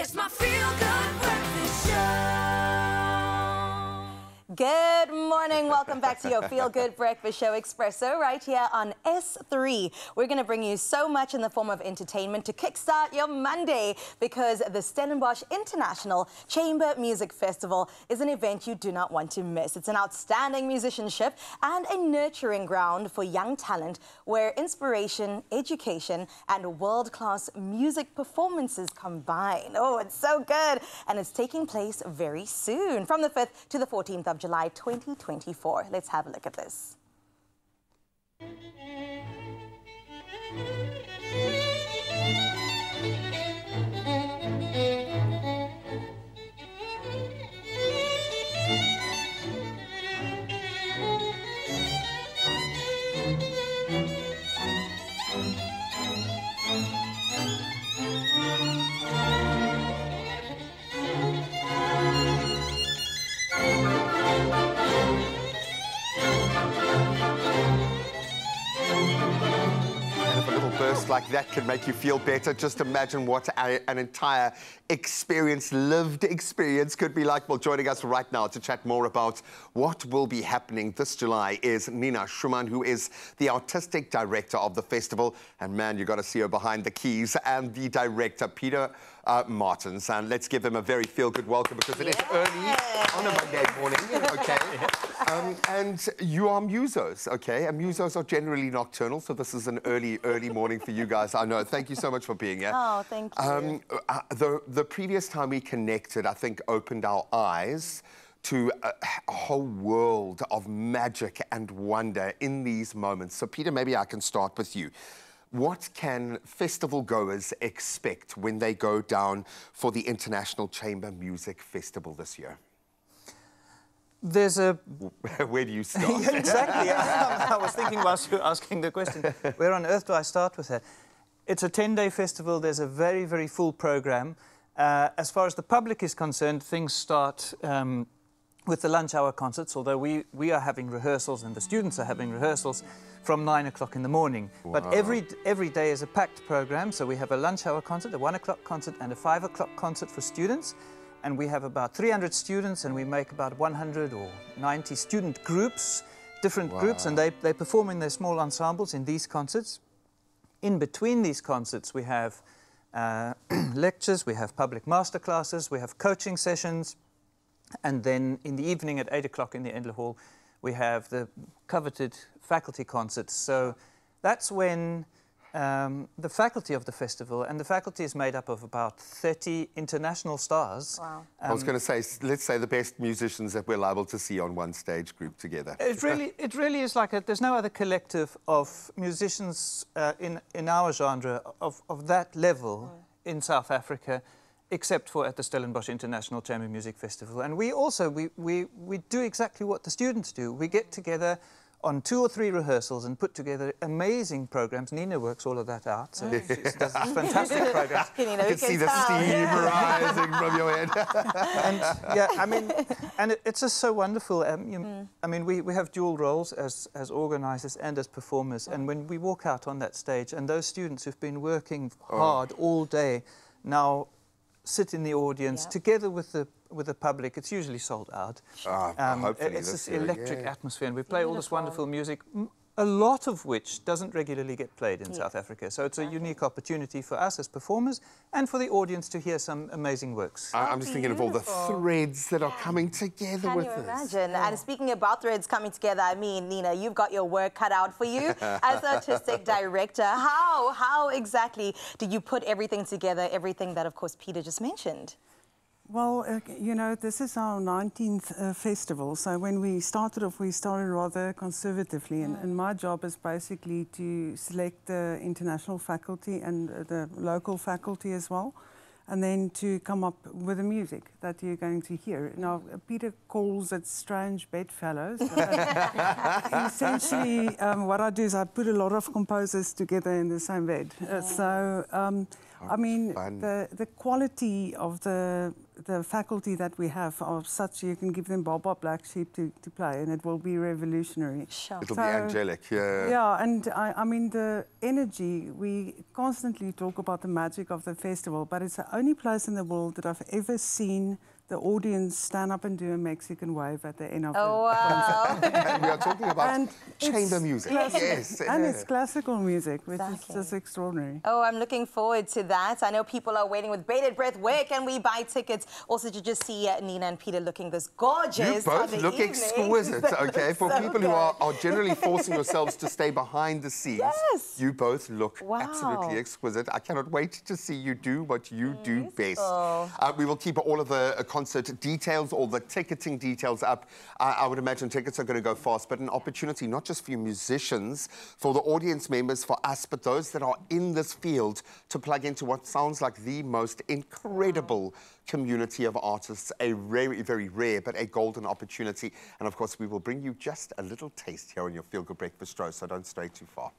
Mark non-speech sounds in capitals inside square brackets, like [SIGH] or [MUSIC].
It's my feel good Good morning. [LAUGHS] Welcome back to your Feel Good Breakfast Show Expresso right here on S3. We're going to bring you so much in the form of entertainment to kickstart your Monday because the Stellenbosch International Chamber Music Festival is an event you do not want to miss. It's an outstanding musicianship and a nurturing ground for young talent where inspiration, education, and world-class music performances combine. Oh, it's so good. And it's taking place very soon from the 5th to the 14th of July 2024. Let's have a look at this. Burst like that can make you feel better, just imagine what a, an entire experience, lived experience, could be like. Well, joining us right now to chat more about what will be happening this July is Nina Schumann, who is the artistic director of the festival. And man, you got to see her behind the keys, and the director, Peter uh, Martens. And let's give him a very feel-good welcome because it is early on a Monday morning, [LAUGHS] okay? Um, and you are musos, okay? And musos are generally nocturnal, so this is an early, early morning for you guys. I know. Thank you so much for being here. Oh, thank you. Um, uh, the, the previous time we connected, I think, opened our eyes to a, a whole world of magic and wonder in these moments. So, Peter, maybe I can start with you. What can festival goers expect when they go down for the International Chamber Music Festival this year? There's a [LAUGHS] Where do you [LAUGHS] start? Yeah, exactly. I, [LAUGHS] I was thinking whilst you were asking the question, where on earth do I start with that? It's a 10-day festival. There's a very, very full program. Uh, as far as the public is concerned, things start um, with the lunch hour concerts, although we, we are having rehearsals and the students are having rehearsals from 9 o'clock in the morning. But every, every day is a packed program, so we have a lunch hour concert, a 1 o'clock concert and a 5 o'clock concert for students. And we have about 300 students and we make about 100 or 90 student groups, different groups, and they, they perform in their small ensembles in these concerts. In between these concerts, we have uh, [CLEARS THROAT] lectures, we have public masterclasses, we have coaching sessions, and then in the evening at 8 o'clock in the Endler Hall, we have the coveted faculty concerts. So that's when um, the faculty of the festival, and the faculty is made up of about 30 international stars. Wow. I was going to say, let's say the best musicians that we're liable to see on one stage grouped together. It really, [LAUGHS] it really is like a, there's no other collective of musicians uh, in, in our genre of, of that level in South Africa, except for at the Stellenbosch International Chamber Music Festival. And we also, we, we, we do exactly what the students do. We get together on two or three rehearsals and put together amazing programs. Nina works all of that out, so she does [LAUGHS] fantastic programs. [LAUGHS] You know, I can see the tell. steam [LAUGHS] rising from your head. and yeah, I mean, and it, it's just so wonderful. Um, you, I mean, we, we have dual roles as, as organisers and as performers. And when we walk out on that stage, and those students who've been working hard all day now sit in the audience Yeah. together with the with the public. It's usually sold out. Um, Ah, hopefully it's this this year, electric yeah. atmosphere, and we play all this wonderful music. M- A lot of which doesn't regularly get played in South Africa. So it's a unique opportunity for us as performers and for the audience to hear some amazing works. I- I'm just thinking of all the threads that are coming together Can with you this. imagine? And speaking about threads coming together, I mean, Nina, you've got your work cut out for you [LAUGHS] as artistic director. How, how exactly did you put everything together, everything that, of course, Peter just mentioned? Well, uh, you know, this is our 19th uh, festival. So when we started off, we started rather conservatively. And, and my job is basically to select the international faculty and uh, the local faculty as well. And then to come up with the music that you're going to hear. Now, uh, Peter calls it strange bedfellows. but [LAUGHS] essentially, um, what I do is I put a lot of composers together in the same bed. Uh, so, um, I mean, fun. the, the quality of the the faculty that we have are such you can give them Baba Black Sheep to, to play and it will be revolutionary. Sure. It'll So- be angelic. Yeah. Yeah, and I, I mean, the energy, we constantly talk about the magic of the festival, but it's the only place in the world that I've ever seen the audience stand up and do a Mexican wave at the end of Oh, the wow. [LAUGHS] and we are talking about And chamber music. classic- Yes. And it's classical music, which Exactly. is just extraordinary. Oh, I'm looking forward to that. I know people are waiting with bated breath. Where can we buy tickets? Also, to just see uh, Nina and Peter looking this gorgeous. You both look evening. exquisite, [LAUGHS] okay? For so people who are, are generally forcing yourselves to stay behind the scenes, Yes. you both look Wow. absolutely exquisite. I cannot wait to see you do what you do best. Beautiful. Uh, we will keep all of the uh, concert details, all the ticketing details up. I I would imagine tickets are going to go fast, but an opportunity not just for musicians, for the audience members, for us, but those that are in this field to plug into what sounds like the most incredible community of artists, a very, very rare but a golden opportunity. And of course, we will bring you just a little taste here on your Feel Good Breakfast show, so don't stray too far.